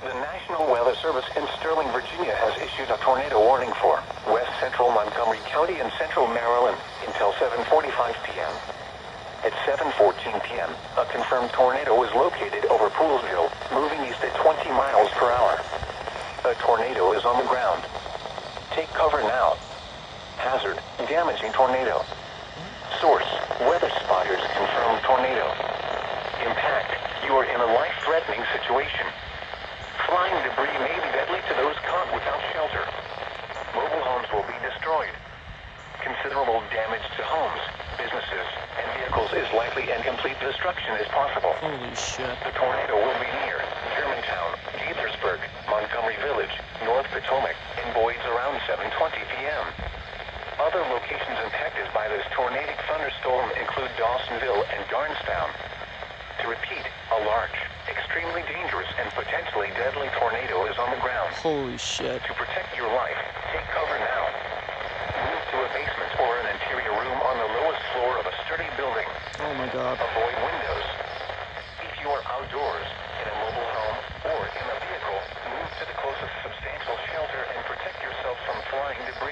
The National Weather Service in Sterling, Virginia has issued a tornado warning for west central Montgomery County and central Maryland until 7.45 p.m. At 7.14 p.m., a confirmed tornado was located over Poolesville, moving east at 20 miles per hour. A tornado is on the ground. Take cover now. Hazard, damaging tornado. Source, weather spotters confirm tornado. Impact, you are in a life-threatening situation. Flying debris may be deadly to those caught without shelter. Mobile homes will be destroyed. Considerable damage to homes, businesses, and vehicles is likely and complete destruction is possible. Holy shit. The tornado will be near Germantown, Gaithersburg, Montgomery Village, North Potomac, and Boyd's around 7.20 p.m. Other locations impacted by this tornadic thunderstorm include Dawsonville and Darnestown. To repeat, a large, extremely dangerous, and potentially deadly tornado is on the ground. Holy shit. To protect your life, take cover now. God. Avoid windows. If you are outdoors, in a mobile home, or in a vehicle, move to the closest substantial shelter and protect yourself from flying debris.